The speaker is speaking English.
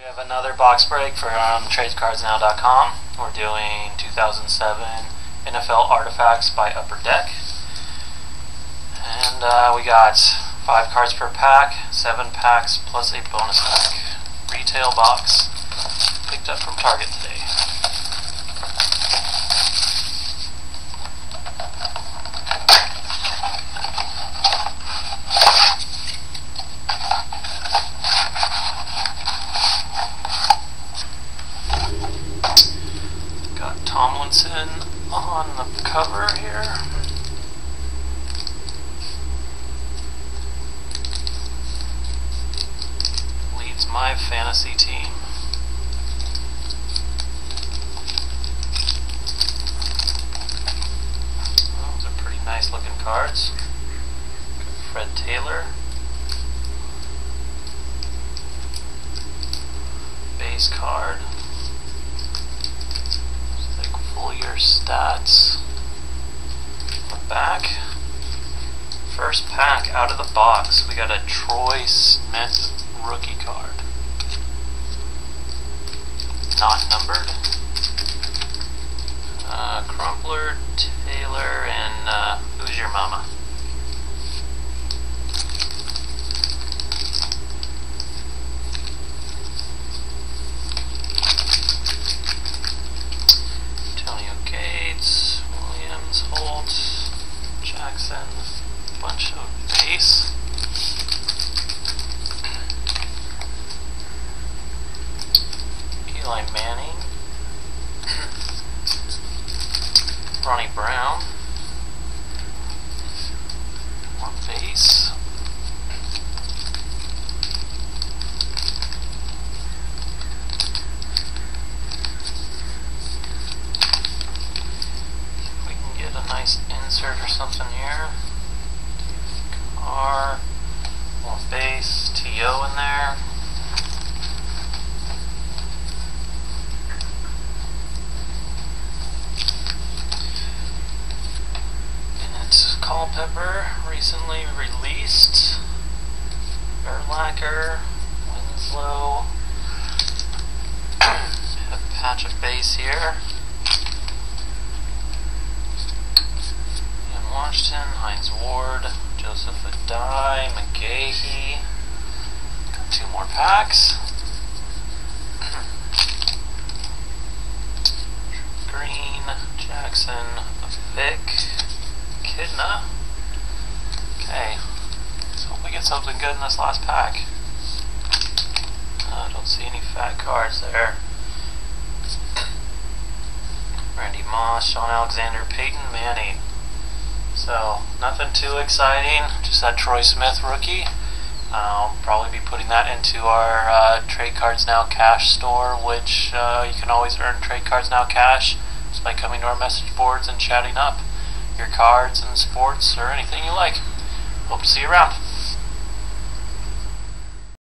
We have another box break from TradesCardsNow.com. We're doing 2007 NFL Artifacts by Upper Deck. And uh, we got five cards per pack, seven packs plus a bonus pack. Retail box picked up from Target today. Got Tomlinson on the cover here. Leads my fantasy team. Those are pretty nice looking cards. Fred Taylor. Base card. Year stats. Back. First pack out of the box, we got a Troy Smith rookie card. Not numbered. Uh, Crumpler, Taylor, and uh, who's your mama? Antonio Gates, Williams, Holt, Jackson, bunch of base. Eli Manning, Ronnie Brown, more base. We can get a nice insert or something here. R, more base, TO in there. And Culpepper, recently released. Urlacher, Winslow. a patch of base here. Ian Washington, Hines Ward, Joseph Addai, McGahee. Got two more packs. Green, Jackson, Vick, Kitna. Okay, let's hope we get something good in this last pack. Uh, I don't see any fat cards there. Randy Moss, Shaun Alexander, Peyton Manning. So, nothing too exciting, just that Troy Smith rookie. I'll probably be putting that into our uh, Trade Cards Now Cash store, which uh, you can always earn Trade Cards Now Cash just by coming to our message boards and chatting up your cards and sports or anything you like. To see you around.